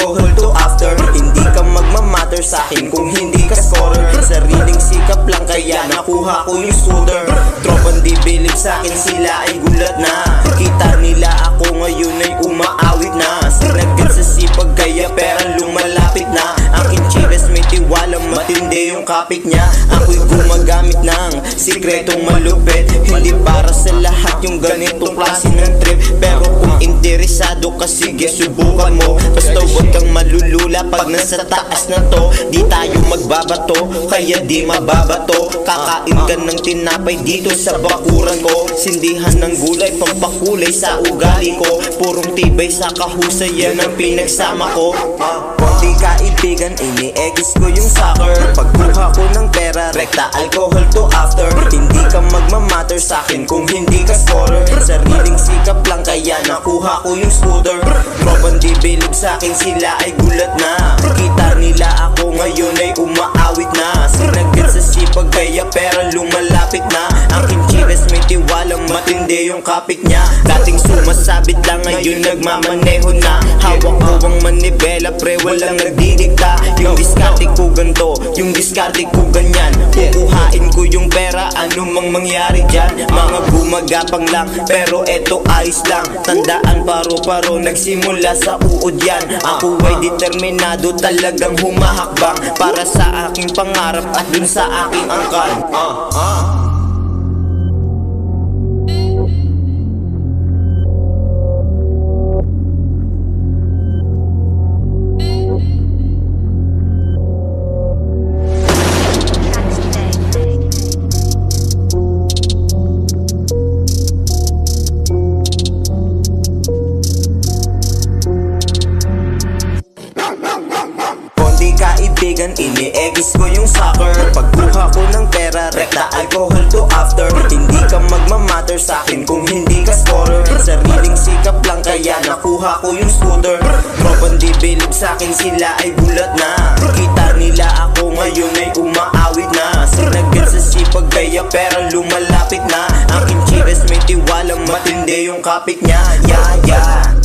alcohol to after Hindi ka magmamatter sa akin kung hindi ka scorer Sariling sikap lang kaya nakuha ko yung scooter Tropang di bilib sa akin sila ay gulat na. Kita nila ako ngayon ay umaawit na. Sinagad sa sipag kaya pera lumalapit na. Ang inchiles may tiwala matindi yung kapit niya. Ako'y gumagamit ng sikretong malupit. Hindi para sa lahat yung ganitong klase ng trip interesado ka sige subukan mo. Basta huwag kang malulula pag nasa taas na to. Di tayo magbabato kaya di mababato. Kakain ka ng tinapay dito sa bakuran ko. Sindihan ng gulay pampakulay sa ugali ko. Purong tibay sa kahusay yan ang pinagsama ko. Di kaibigan, ini-egis ko yung soccer. Pagkuha ko ng pera, rekta alcohol to after. Hindi ka magmamatter sa akin kung hindi ka kaya nakuha ko yung scooter. Tropang di bilib sa akin sila ay gulat na matindi yung kapit niya. Dating sumasabit lang ngayon nagmamaneho na. Hawak ko ang manibela pre walang nagdidikta. Yung diskarte ko ganto, yung diskarte ko ganyan. Kukuhain ko yung pera, ano mang mangyari dyan? Mga gumagapang lang, pero eto ayos lang. Tandaan paro-paro, nagsimula sa uod yan. Ako ay determinado, talagang humahakbang. Para sa aking pangarap at dun sa aking angkan. Ah, ah kaibigan, ini-egis ko yung soccer Pagkuha ko ng pera, rekta alcohol to after. Hindi ka magmamatter sa akin kung hindi ka scorer Sariling sikap lang kaya nakuha ko yung scooter. Tropang di bilib sa akin sila ay gulat na. Kita nila ako ngayon ay umaawit na. Sinagad sa sipag kaya pera lumalapit na. Ang kinchiles may tiwalang matindi yung kapit niya. Yeah, yeah